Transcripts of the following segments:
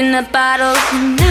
in the bottles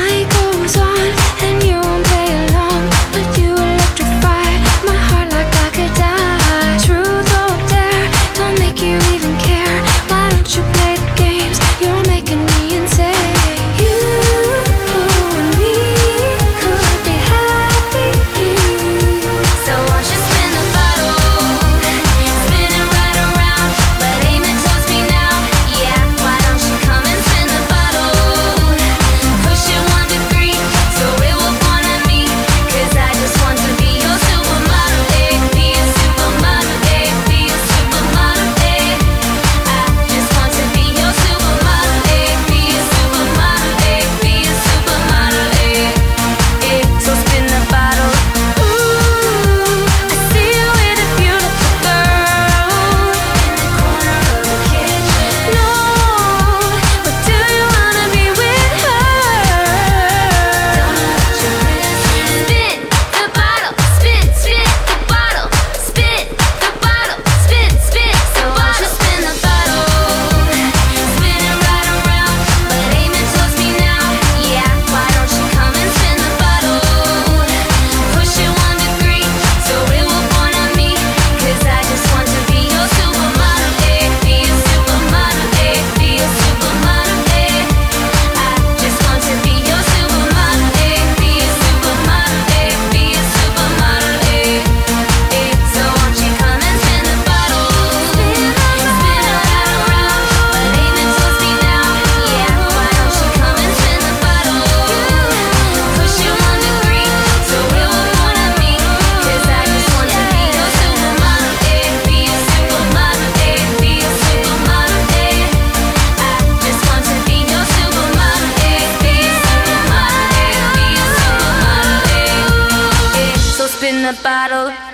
eh? A bottle.